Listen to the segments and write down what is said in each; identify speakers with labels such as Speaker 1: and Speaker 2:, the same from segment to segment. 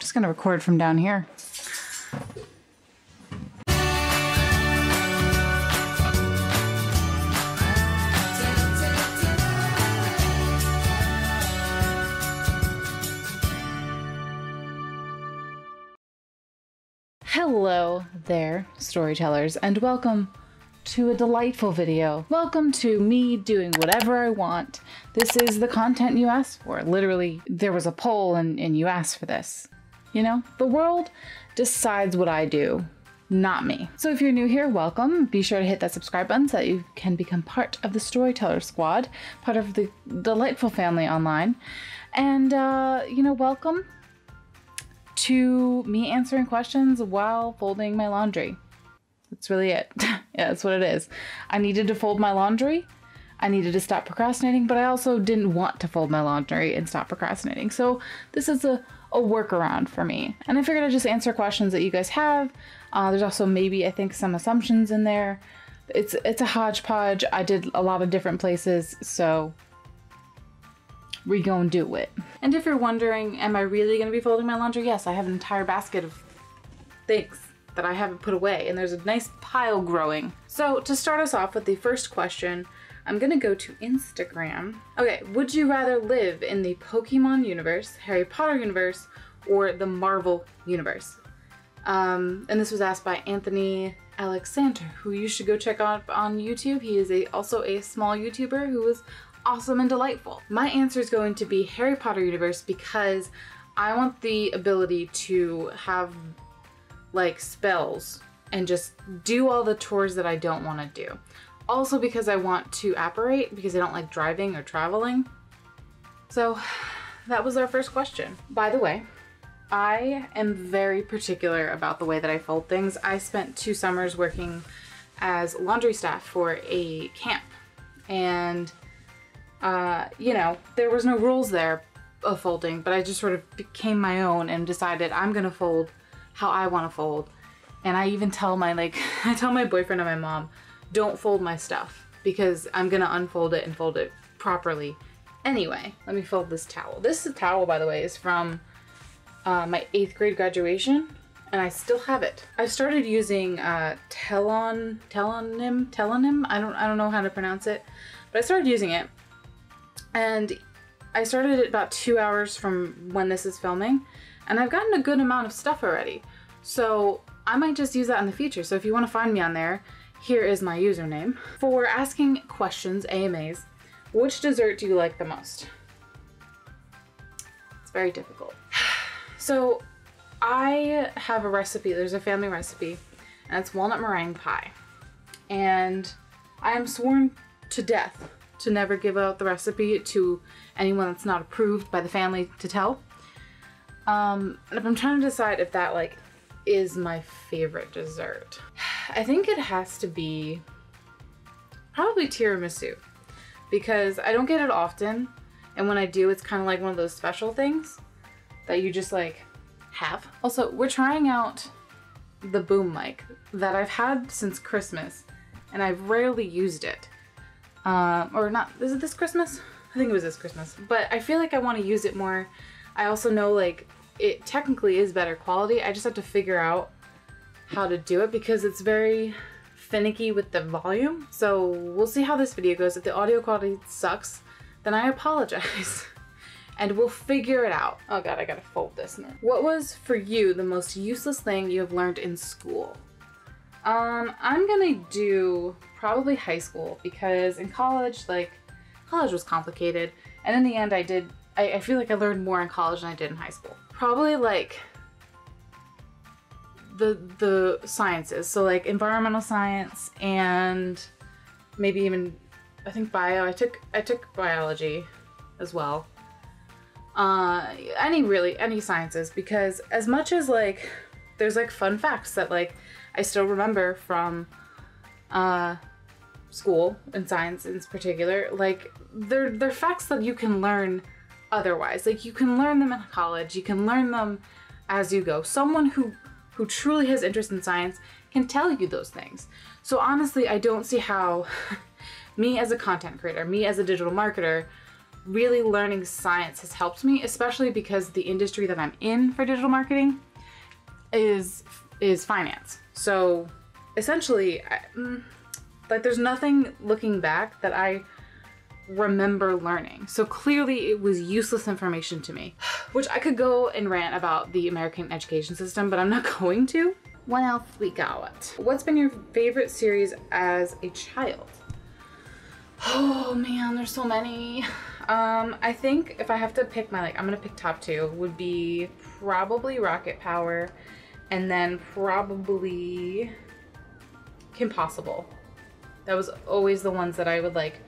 Speaker 1: just gonna record from down here. Hello there, storytellers, and welcome to a delightful video. Welcome to me doing whatever I want. This is the content you asked for. Literally, there was a poll and, and you asked for this. You know, the world decides what I do, not me. So if you're new here, welcome. Be sure to hit that subscribe button so that you can become part of the Stori-Teller Squad, part of the delightful family online. And, uh, you know, welcome to me answering questions while folding my laundry. That's really it. yeah, that's what it is. I needed to fold my laundry. I needed to stop procrastinating, but I also didn't want to fold my laundry and stop procrastinating. So this is a, a workaround for me. And I figured I'd just answer questions that you guys have. Uh, there's also maybe, I think, some assumptions in there. It's, it's a hodgepodge. I did a lot of different places, so we gonna do it. And if you're wondering, am I really gonna be folding my laundry? Yes, I have an entire basket of things that I haven't put away and there's a nice pile growing. So to start us off with the first question, I'm gonna go to Instagram. Okay, would you rather live in the Pokemon universe, Harry Potter universe, or the Marvel universe? Um, and this was asked by Anthony Aleksander, who you should go check out on YouTube. He is a, also a small YouTuber who is awesome and delightful. My answer is going to be Harry Potter universe because I want the ability to have like spells and just do all the chores that I don't want to do. Also because I want to apparate because I don't like driving or traveling. So that was our first question. By the way, I am very particular about the way that I fold things. I spent two summers working as laundry staff for a camp and uh, you know, there was no rules there of folding, but I just sort of became my own and decided I'm gonna fold how I want to fold. And I even tell my like, I tell my boyfriend and my mom, don't fold my stuff because I'm gonna unfold it and fold it properly. Anyway, let me fold this towel. This towel, by the way, is from uh, my eighth grade graduation and I still have it. I've started using uh, Telon, Tellonym, Tellonym. I don't, I don't know how to pronounce it, but I started using it and I started it about two hours from when this is filming, and I've gotten a good amount of stuff already. So I might just use that in the future. So if you want to find me on there, here is my username. For asking questions, AMAs, which dessert do you like the most? It's very difficult. So I have a recipe, there's a family recipe, and it's walnut meringue pie. And I am sworn to death to never give out the recipe to anyone that's not approved by the family to tell. Um, and I'm trying to decide if that like is my favorite dessert. I think it has to be probably tiramisu because I don't get it often. And when I do, it's kind of like one of those special things that you just like have. Also, we're trying out the boom mic that I've had since Christmas and I've rarely used it. Uh, or not, is it this Christmas? I think it was this Christmas. But I feel like I want to use it more. I also know like it technically is better quality. I just have to figure out how to do it because it's very finicky with the volume. So we'll see how this video goes. If the audio quality sucks, then I apologize. and we'll figure it out. Oh god, I gotta fold this now. What was for you the most useless thing you have learned in school? Um, I'm gonna do probably high school because in college, like, college was complicated. And in the end, I did, I, I feel like I learned more in college than I did in high school. Probably like the, the sciences. So like environmental science and maybe even, I think bio. I took, I took biology as well. Uh, any really, any sciences because as much as like, there's like fun facts that like I still remember from uh, school and science in particular, like they're they're facts that you can learn otherwise. Like you can learn them in college, you can learn them as you go. Someone who who truly has interest in science can tell you those things. So honestly, I don't see how me as a content creator, me as a digital marketer, really learning science has helped me, especially because the industry that I'm in for digital marketing is is finance. So essentially, I, mm, like there's nothing looking back that I remember learning. So clearly it was useless information to me, which I could go and rant about the American education system, but I'm not going to. What else we got? What's been your favorite series as a child? Oh man, there's so many. Um, I think if I have to pick my like, I'm gonna pick top two would be probably Rocket Power, and then probably Kim Possible. That was always the ones that I would like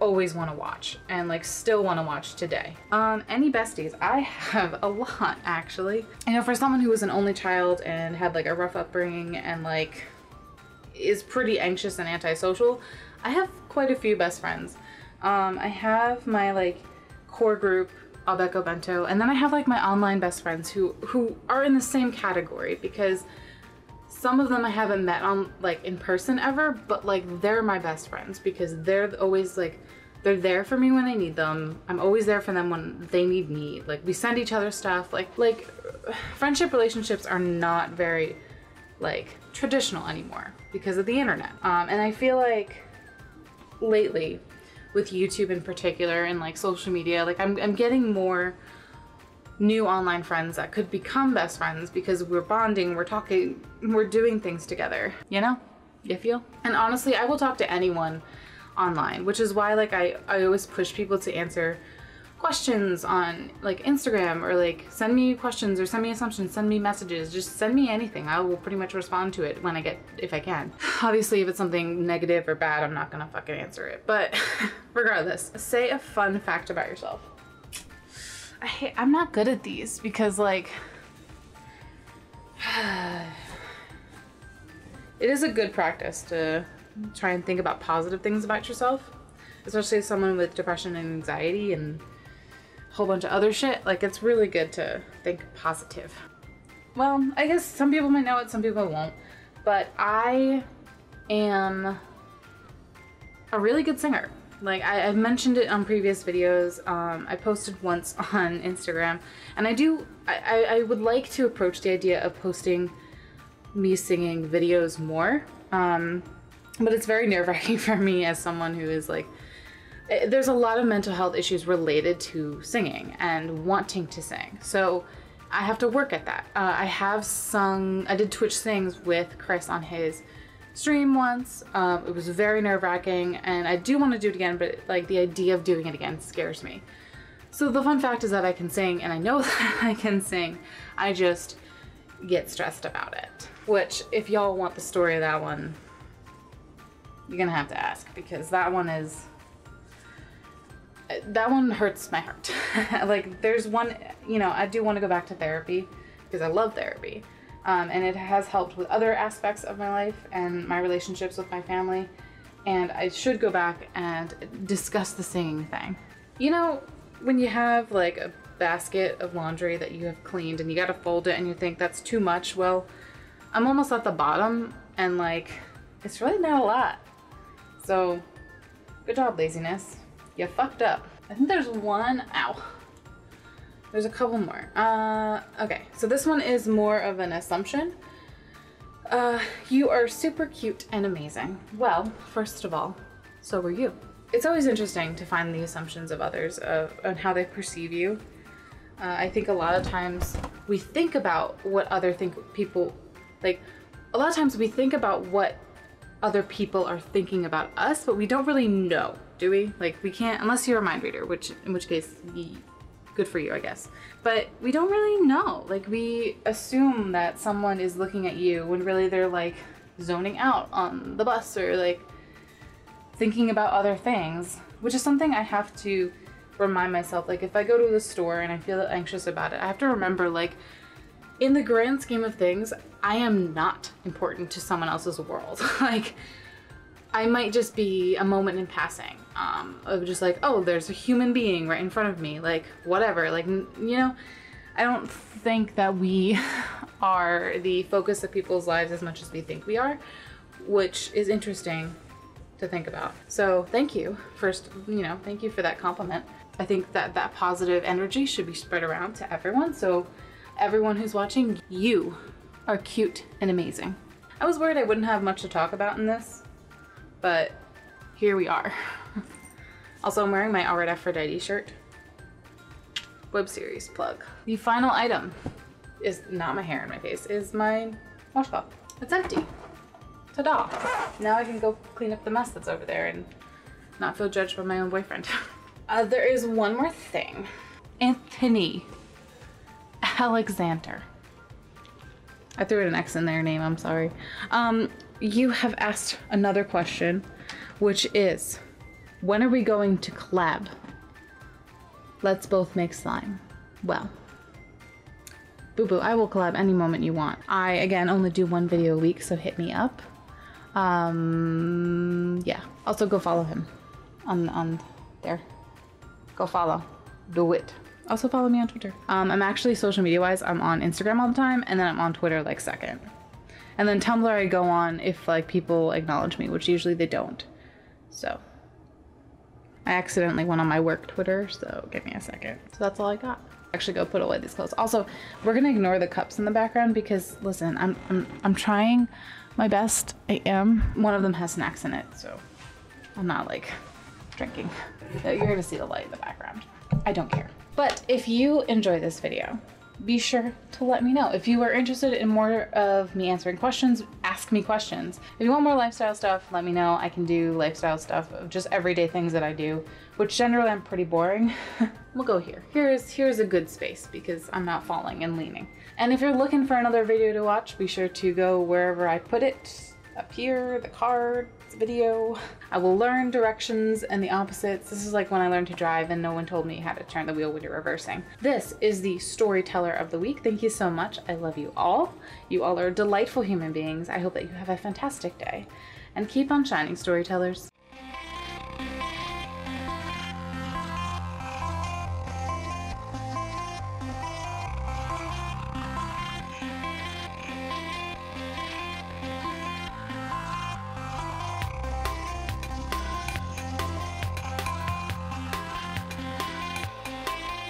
Speaker 1: always want to watch and like still want to watch today. Um, any besties? I have a lot actually. You know, for someone who was an only child and had like a rough upbringing and like is pretty anxious and antisocial, I have quite a few best friends. Um, I have my like core group, Albeco Bento, and then I have like my online best friends who who are in the same category because some of them I haven't met on like in person ever, but like they're my best friends because they're always like they're there for me when I need them. I'm always there for them when they need me. Like we send each other stuff. Like like friendship relationships are not very like traditional anymore because of the internet. Um, and I feel like lately with YouTube in particular and like social media, like I'm, I'm getting more new online friends that could become best friends because we're bonding, we're talking, we're doing things together, you know? You feel? And honestly, I will talk to anyone online, which is why like I, I always push people to answer questions on like Instagram or like send me questions or send me assumptions, send me messages, just send me anything. I will pretty much respond to it when I get, if I can. Obviously, if it's something negative or bad, I'm not gonna fucking answer it. But regardless, say a fun fact about yourself. I hate, I'm not good at these because like, it is a good practice to try and think about positive things about yourself, especially someone with depression and anxiety and a whole bunch of other shit. Like it's really good to think positive. Well, I guess some people might know it, some people won't. But I am a really good singer. Like I, have mentioned it on previous videos. Um, I posted once on Instagram, and I do. I, I would like to approach the idea of posting me singing videos more. Um, but it's very nerve wracking for me as someone who is like Eh, there's a lot of mental health issues related to singing and wanting to sing. So I have to work at that. Uh, I have sung, I did Twitch Sings with Chris on his stream once. Um, it was very nerve wracking and I do want to do it again, but like the idea of doing it again scares me. So the fun fact is that I can sing and I know that I can sing. I just get stressed about it. Which, if y'all want the story of that one, you're gonna have to ask because that one is that one hurts my heart. like there's one, you know, I do want to go back to therapy because I love therapy. Um, and it has helped with other aspects of my life and my relationships with my family. And I should go back and discuss the singing thing. You know, when you have like a basket of laundry that you have cleaned and you gotta fold it and you think that's too much, well, I'm almost at the bottom and like, it's really not a lot. So, good job, laziness. You fucked up. I think there's one. Ow. There's a couple more. Uh, okay, so this one is more of an assumption. Uh, you are super cute and amazing. Well, first of all, so were you. It's always interesting to find the assumptions of others of and how they perceive you. Uh, I think a lot of times we think about what other think people like. A lot of times we think about what other people are thinking about us, but we don't really know do we? Like we can't, unless you're a mind reader, which in which case, good for you, I guess. But we don't really know. Like we assume that someone is looking at you when really they're like zoning out on the bus or like thinking about other things, which is something I have to remind myself. Like if I go to the store and I feel anxious about it, I have to remember like in the grand scheme of things, I am not important to someone else's world. like I might just be a moment in passing um, of just like, oh, there's a human being right in front of me, like whatever, like you know. I don't think that we are the focus of people's lives as much as we think we are, which is interesting to think about. So thank you first, you know, thank you for that compliment. I think that that positive energy should be spread around to everyone. So everyone who's watching, you are cute and amazing. I was worried I wouldn't have much to talk about in this, but here we are. also, I'm wearing my Alright Aphrodite shirt. Web series plug. The final item is not my hair in my face, is my washcloth. It's empty. Ta-da. Now I can go clean up the mess that's over there and not feel judged by my own boyfriend. Uh, there is one more thing. Anthony Aleksander. I threw an X in their name, I'm sorry. Um, you have asked another question, which is, when are we going to collab? Let's both make slime. Well, Boo Boo, I will collab any moment you want. I, again, only do one video a week, so hit me up. Um, yeah. Also, go follow him on, on there. Go follow. Do it. Also follow me on Twitter. Um, I'm actually social media wise, I'm on Instagram all the time, and then I'm on Twitter like second. And then Tumblr I go on if like people acknowledge me, which usually they don't. So I accidentally went on my work Twitter, so give me a second. So that's all I got. Actually go put away these clothes. Also, we're gonna ignore the cups in the background because listen, I'm I'm I'm trying my best. I am. One of them has snacks in it, so I'm not like drinking. You're gonna see the light in the background. I don't care. But if you enjoy this video, be sure to let me know. If you are interested in more of me answering questions, ask me questions. If you want more lifestyle stuff, let me know. I can do lifestyle stuff of just everyday things that I do, which generally I'm pretty boring. we'll go here. Here's, here's a good space because I'm not falling and leaning. And if you're looking for another video to watch, be sure to go wherever I put it up here, the card, video. I will learn directions and the opposites. This is like when I learned to drive and no one told me how to turn the wheel when you're reversing. This is the storyteller of the week. Thank you so much. I love you all. You all are delightful human beings. I hope that you have a fantastic day and keep on shining storytellers.